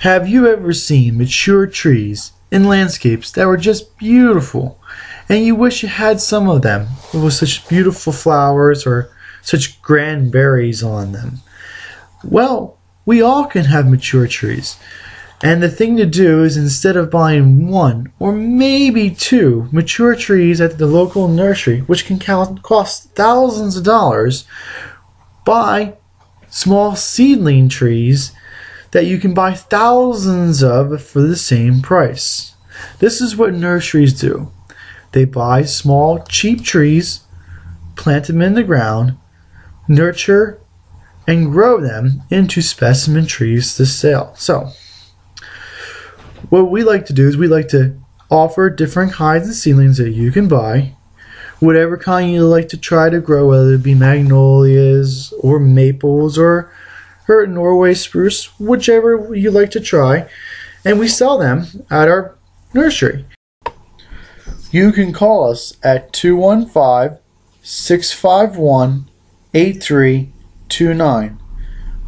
Have you ever seen mature trees in landscapes that were just beautiful and you wish you had some of them with such beautiful flowers or such grand berries on them? Well, we all can have mature trees. And the thing to do is instead of buying one or maybe two mature trees at the local nursery, which can cost thousands of dollars, buy small seedling trees that you can buy thousands of for the same price. This is what nurseries do. They buy small, cheap trees, plant them in the ground, nurture, and grow them into specimen trees to sell. So, what we like to do is we like to offer different kinds of seedlings that you can buy whatever kind you like to try to grow, whether it be magnolias or maples or, or Norway spruce, whichever you like to try, and we sell them at our nursery. You can call us at 215 651 8329.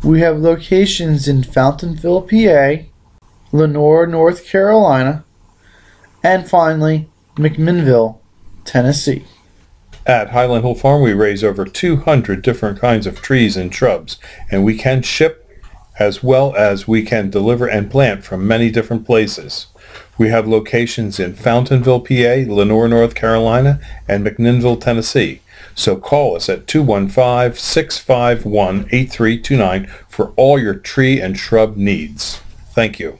We have locations in Fountainville, PA, Lenoir, North Carolina, and finally, McMinnville, Tennessee. At Highland Hill Farm, we raise over 200 different kinds of trees and shrubs, and we can ship as well as we can deliver and plant from many different places. We have locations in Fountainville, PA, Lenoir, North Carolina, and McMinnville, Tennessee. So call us at 215-651-8329 for all your tree and shrub needs. Thank you.